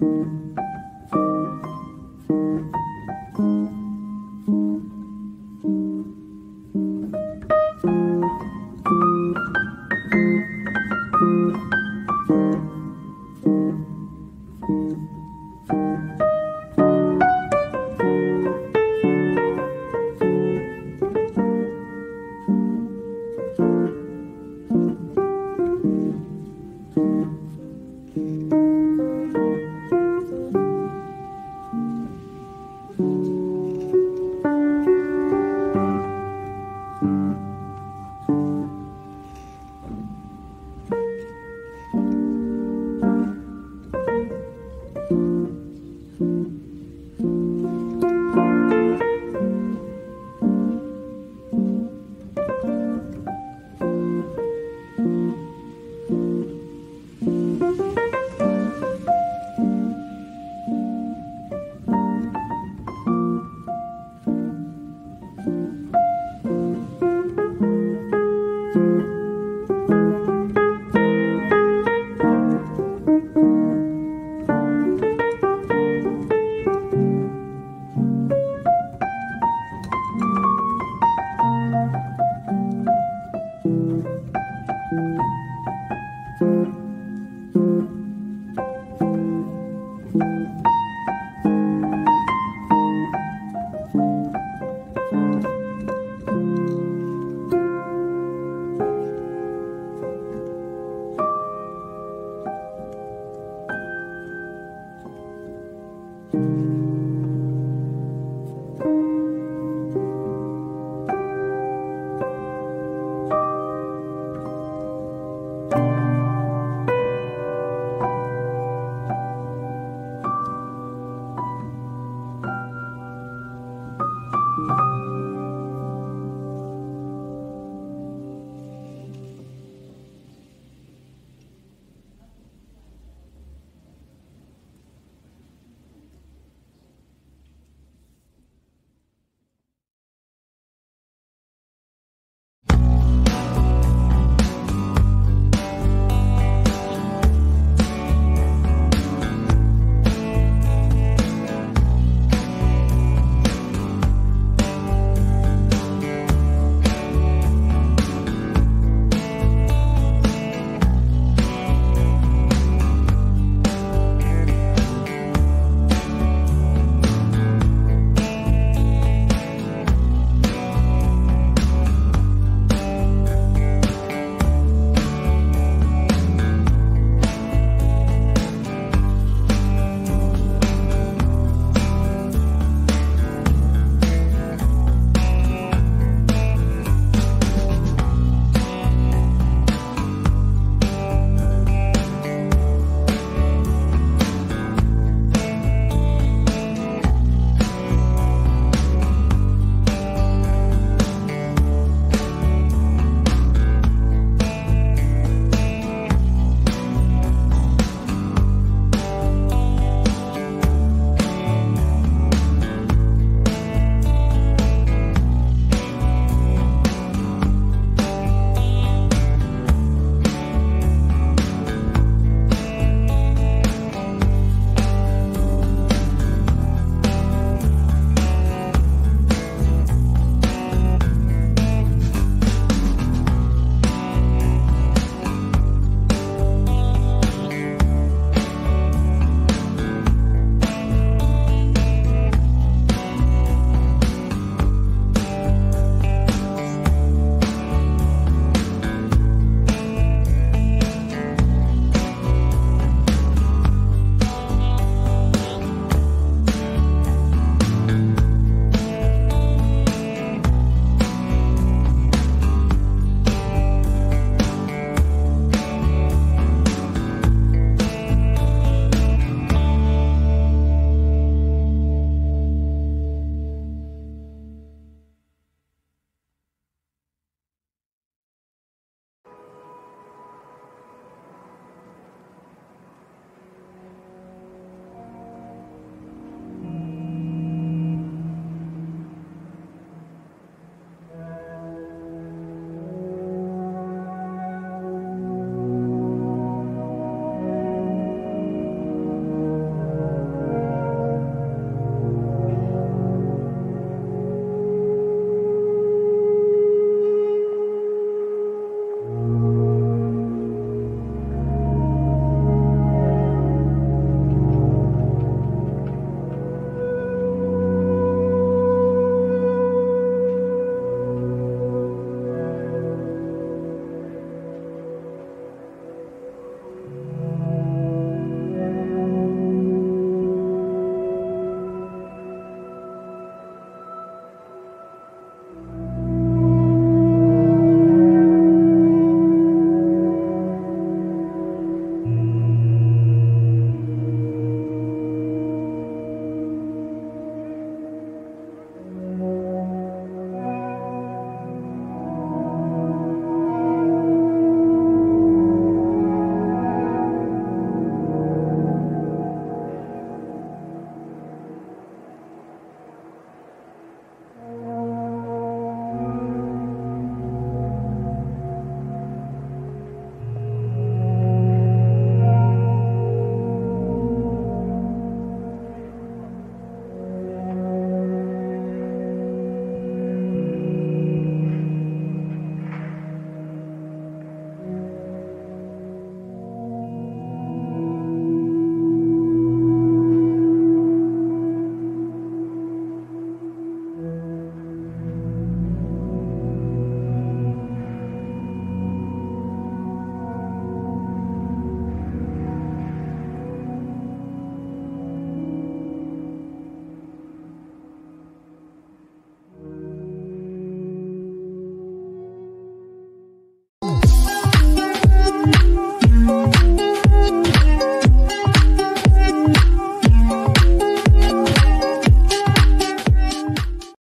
Thank